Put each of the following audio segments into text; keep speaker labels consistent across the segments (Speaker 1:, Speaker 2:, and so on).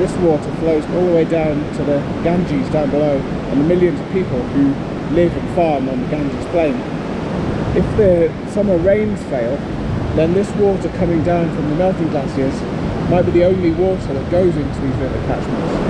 Speaker 1: this water flows all the way down to the Ganges down below and the millions of people who live and farm on the Ganges plain. If the summer rains fail, then this water coming down from the melting glaciers might be the only water that goes into these river catchments.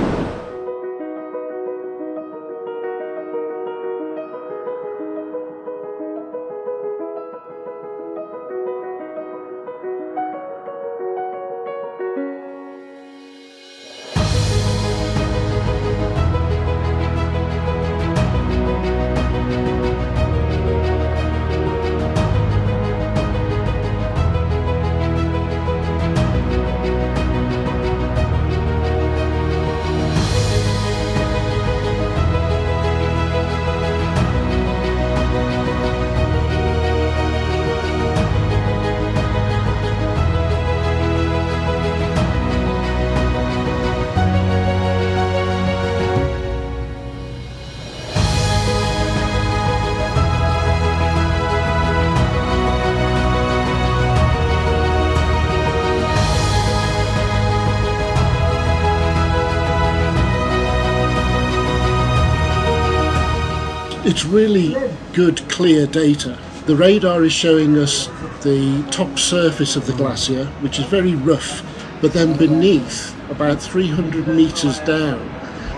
Speaker 2: It's really good, clear data. The radar is showing us the top surface of the glacier, which is very rough, but then beneath, about 300 metres down,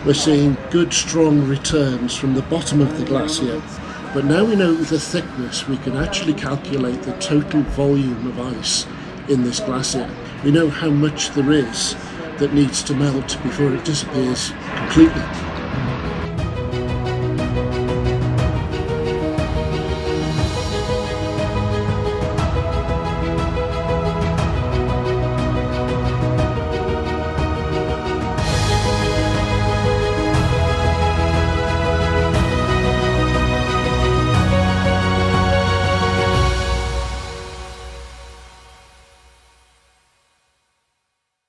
Speaker 2: we're seeing good, strong returns from the bottom of the glacier. But now we know the thickness, we can actually calculate the total volume of ice in this glacier. We know how much there is that needs to melt before it disappears completely.